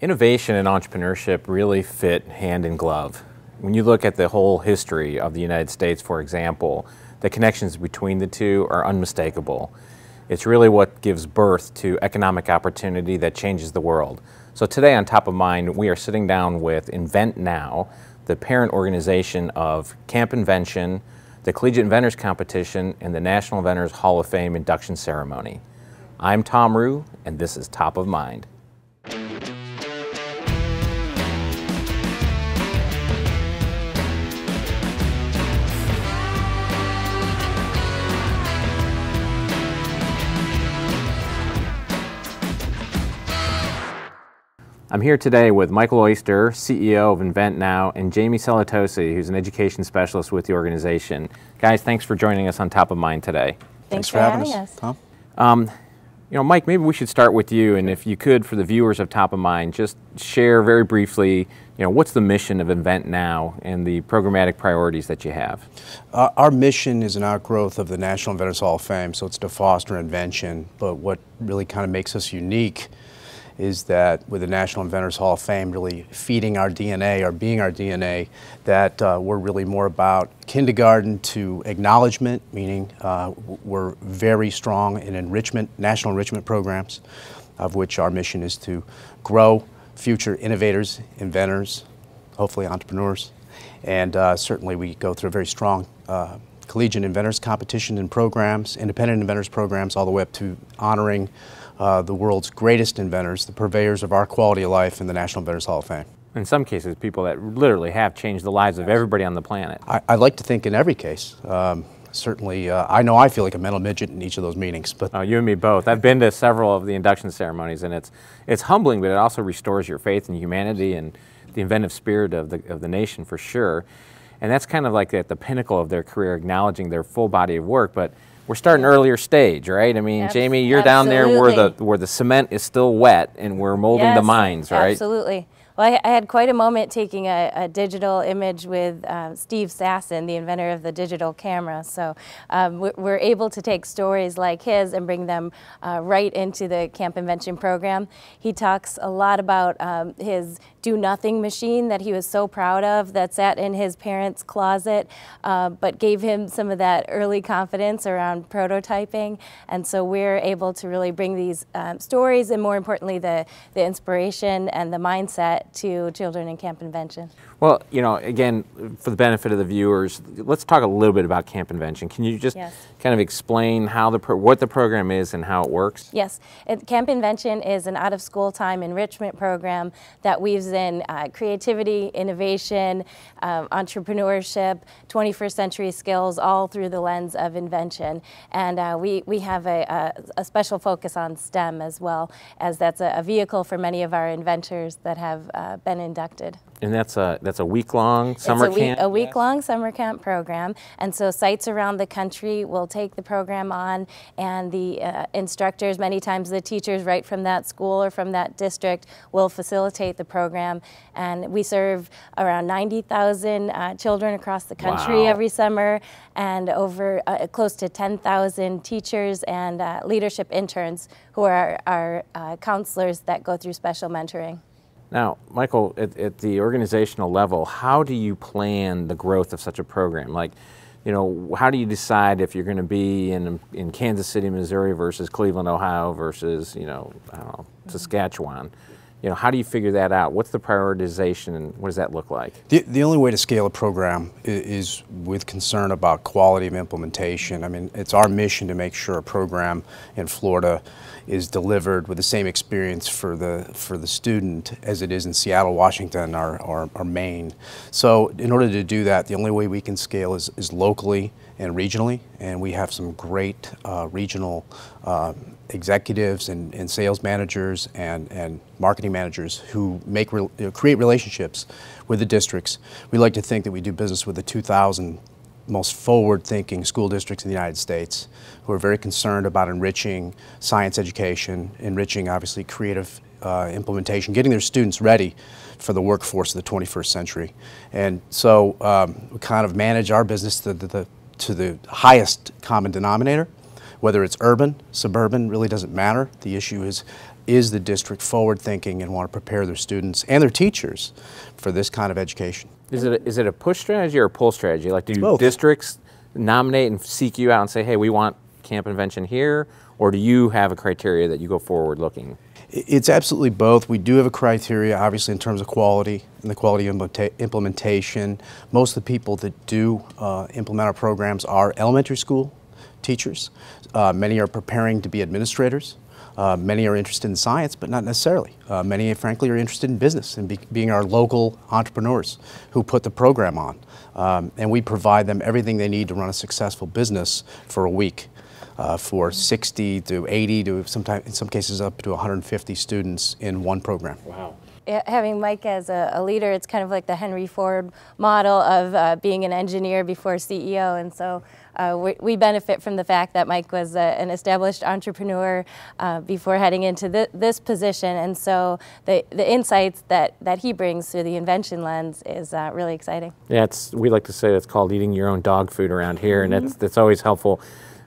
Innovation and entrepreneurship really fit hand in glove. When you look at the whole history of the United States, for example, the connections between the two are unmistakable. It's really what gives birth to economic opportunity that changes the world. So today on Top of Mind, we are sitting down with Invent Now, the parent organization of Camp Invention, the Collegiate Inventors Competition, and the National Inventors Hall of Fame induction ceremony. I'm Tom Rue, and this is Top of Mind. I'm here today with Michael Oister, CEO of Invent Now, and Jayme Cellitioci, who's an education specialist with the organization. Guys, thanks for joining us on Top of Mind today. Thanks, thanks for, for, having us, us. Tom. Um, you know, Mike, maybe we should start with you, and if you could, for the viewers of Top of Mind, just share very briefly, you know, what's the mission of Invent Now and the programmatic priorities that you have? Uh, our mission is an outgrowth of the National Inventors Hall of Fame, so it's to foster invention, but what really kind of makes us unique is that with the National Inventors Hall of Fame really feeding our DNA, or being our DNA, that uh, we're really more about kindergarten to acknowledgement, meaning uh, we're very strong in enrichment, national enrichment programs, of which our mission is to grow future innovators, inventors, hopefully entrepreneurs, and uh, certainly we go through a very strong uh, collegiate inventors competition and programs, independent inventors programs, all the way up to honoring uh, the world's greatest inventors, the purveyors of our quality of life in the National Inventors Hall of Fame. In some cases, people that literally have changed the lives of everybody on the planet. I, I like to think in every case. Um, certainly, uh, I know I feel like a mental midget in each of those meetings. But oh, you and me both. I've been to several of the induction ceremonies, and it's it's humbling, but it also restores your faith in humanity and the inventive spirit of the of the nation for sure. And that's kind of like at the pinnacle of their career, acknowledging their full body of work, but we're starting earlier stage, right? I mean, Jayme, you're down there where the where the cement is still wet and we're molding yes, the mines, right? Absolutely. Well, I, I, had quite a moment taking a, a digital image with uh, Steve Sasson, the inventor of the digital camera. So um, we're able to take stories like his and bring them uh, right into the Camp Invention program. He talks a lot about um, his do nothing machine that he was so proud of that sat in his parents' closet, uh, but gave him some of that early confidence around prototyping. And so we're able to really bring these um, stories and more importantly, the, the inspiration and the mindset to children in Camp Invention. Well, you know, again, for the benefit of the viewers, let's talk a little bit about Camp Invention. Can you just yes. kind of explain how the what the program is and how it works? Yes, it, Camp Invention is an out-of-school time enrichment program that weaves in uh, creativity, innovation, um, entrepreneurship, 21st century skills, all through the lens of invention. And uh, we we have a, a, a, special focus on STEM as well, as that's a, a, vehicle for many of our inventors that have uh, been inducted. And that's a that's a week long summer it's a camp. Week, a week yes. long summer camp program, and so sites around the country will take the program on, and the uh, instructors, many times the teachers right from that school or from that district, will facilitate the program. And we serve around 90,000 uh, children across the country wow. every summer, and over uh, close to 10,000 teachers and uh, leadership interns who are our uh, counselors that go through special mentoring. Now, Michael, at, at, the organizational level, how do you plan the growth of such a program? Like, you know, how do you decide if you're going to be in, in Kansas City, Missouri versus Cleveland, Ohio versus, you know, I don't know, Saskatchewan? You know, how do you figure that out? What's the prioritization and what does that look like? The, the only way to scale a program is, is with concern about quality of implementation. I mean, it's our mission to make sure a program in Florida is delivered with the same experience for the for the student as it is in Seattle, Washington, or, or, or Maine. So in order to do that, the only way we can scale is, is locally and regionally, and we have some great uh, regional uh, executives and, and, sales managers and, and marketing managers who make re create relationships with the districts. We like to think that we do business with the 2,000 most forward-thinking school districts in the United States who are very concerned about enriching science education, enriching obviously creative uh, implementation, getting their students ready for the workforce of the 21st century. And so um, we kind of manage our business to the, the, to the highest common denominator, whether it's urban, suburban, really doesn't matter. The issue is is the district forward thinking and want to prepare their students and their teachers for this kind of education. Is it a, is it a push strategy or a pull strategy? Like, do both. districts nominate and seek you out and say, "Hey, we want camp invention here," or do you have a criteria that you go forward looking? It's absolutely both. We do have a criteria, obviously, in terms of quality and the quality implementa- implementation. Most of the people that do uh, implement our programs are elementary school teachers. Uh, many are preparing to be administrators. Uh, many are interested in science, but not necessarily. Uh, many, frankly, are interested in business and be, being our local entrepreneurs who put the program on. Um, and we provide them everything they need to run a successful business for a week. Uh, for 60 to 80 to sometimes in some cases up to 150 students in one program. Wow. Having Mike as a, a, leader, it's kind of like the Henry Ford model of uh, being an engineer before CEO, and so uh, we, we, benefit from the fact that Mike was a, an established entrepreneur uh, before heading into th this position, and so the, the insights that, that he brings through the invention lens is uh, really exciting. Yeah, it's, we like to say it's called eating your own dog food around here, mm -hmm. and that's, that's always helpful.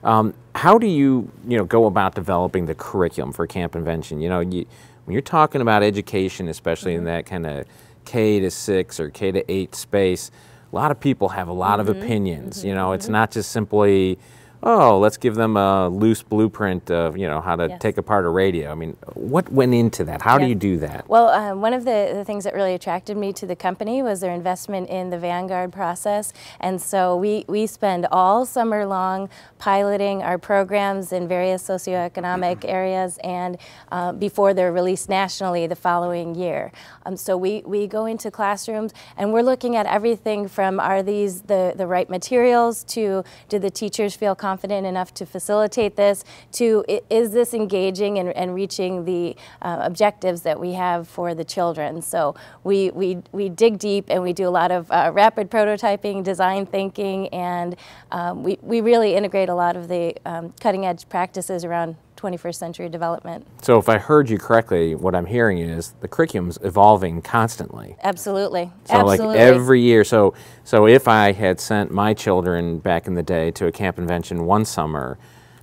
Um, how do you, you know, go about developing the curriculum for Camp Invention? You know, you, when you're talking about education, especially mm -hmm. in that kind of K to six or K to eight space, a lot of people have a lot mm -hmm. of opinions. Mm -hmm. You know, it's mm-hmm. not just simply oh, let's give them a loose blueprint of you know how to yes. take apart a radio. I mean, what went into that? How do you do that? Well, uh, one of the, the things that really attracted me to the company was their investment in the Vanguard process, and so we we spend all summer long piloting our programs in various socioeconomic areas, and uh, before they're released nationally the following year. Um, so we we go into classrooms and we're looking at everything from are these the the right materials to do the teachers feel comfortable confident enough to facilitate this, to is this engaging and, and reaching the uh, objectives that we have for the children. So we, we, we dig deep and we do a lot of uh, rapid prototyping, design thinking, and um, we, we really integrate a lot of the um, cutting edge practices around 21st century development. So if I heard you correctly, what I'm hearing is the curriculum's evolving constantly. Absolutely. So Absolutely. like every year. So so if I had sent my children back in the day to a camp invention one summer,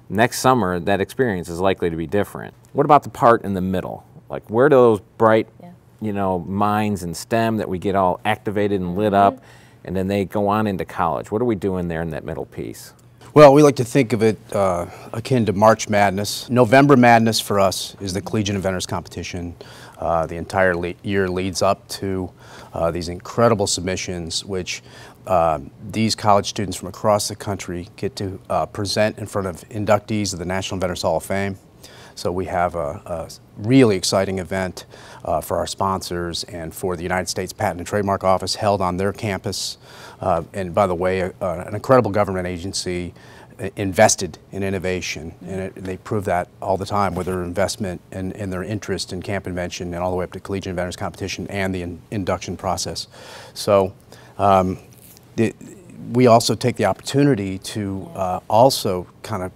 next summer that experience is likely to be different. What about the part in the middle? Like where do those bright, yeah. you know, minds in STEM that we get all activated and lit mm -hmm. up and then they go on into college? What are we doing there in that middle piece? Well, we like to think of it uh, akin to March Madness. November Madness for us is the Collegiate Inventors Competition. Uh, the entire le year leads up to uh, these incredible submissions, which uh, these college students from across the country get to uh, present in front of inductees of the National Inventors Hall of Fame. So we have a, a really exciting event uh, for our sponsors and for the United States Patent and Trademark Office held on their campus. Uh, and by the way, uh, an incredible government agency uh, invested in innovation, and it, they prove that all the time with their investment and, and, their interest in camp invention and all the way up to collegiate inventors competition and the in, induction process. So um, the, we also take the opportunity to uh, also kind of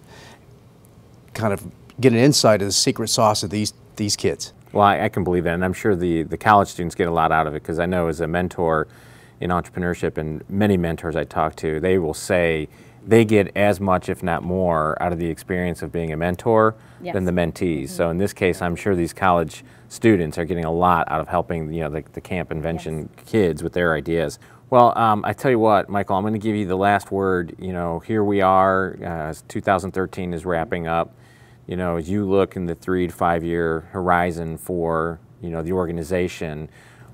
kind of get an insight of the secret sauce of these these kids. Well, I, I can believe that, and I'm sure the the college students get a lot out of it because I know as a mentor in entrepreneurship and many mentors I talk to, they will say they get as much, if not more, out of the experience of being a mentor yes. than the mentees. Mm -hmm. So in this case, I'm sure these college students are getting a lot out of helping you know the, the camp invention yes. kids with their ideas. Well, um, I tell you what, Michael, I'm going to give you the last word. You know, here we are, uh, 2013 is wrapping up you know, as you look in the three to five year horizon for, you know, the organization,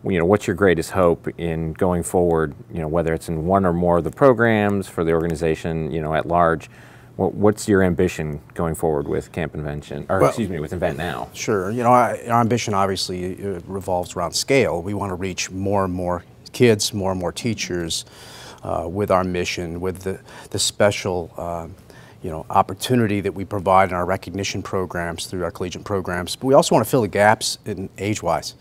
you know, what's your greatest hope in going forward, you know, whether it's in one or more of the programs for the organization, you know, at large, what's your ambition going forward with Camp Invention, or well, excuse me, with Invent Now? Sure. You know, our, our ambition obviously revolves around scale. We want to reach more and more kids, more and more teachers uh, with our mission, with the, the special uh, you know, opportunity that we provide in our recognition programs through our collegiate programs. But we also want to fill the gaps in age-wise.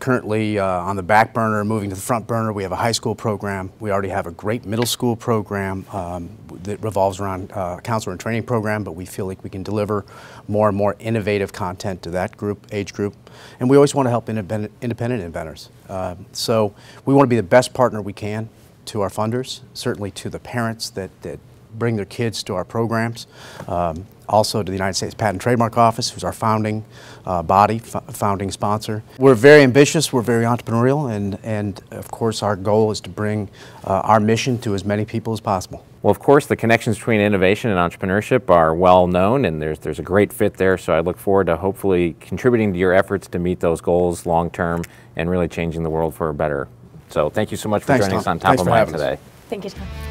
Currently uh, on the back burner, moving to the front burner, we have a high school program. We already have a great middle school program um, that revolves around uh, counselor and training program, but we feel like we can deliver more and more innovative content to that group, age group. And we always want to help independent, independent inventors. Uh, so we want to be the best partner we can to our funders, certainly to the parents that, that bring their kids to our programs. Um, also to the United States Patent and Trademark Office, who's our founding uh, body, f- founding sponsor. We're very ambitious, we're very entrepreneurial, and, and of course, our goal is to bring uh, our mission to as many people as possible. Well, of course, the connections between innovation and entrepreneurship are well known, and there's, there's a great fit there. So I look forward to hopefully contributing to your efforts to meet those goals long term and really changing the world for a better. So thank you so much for Thanks, joining us on Top Thanks of for Mind having us. today. Thank you, Tom.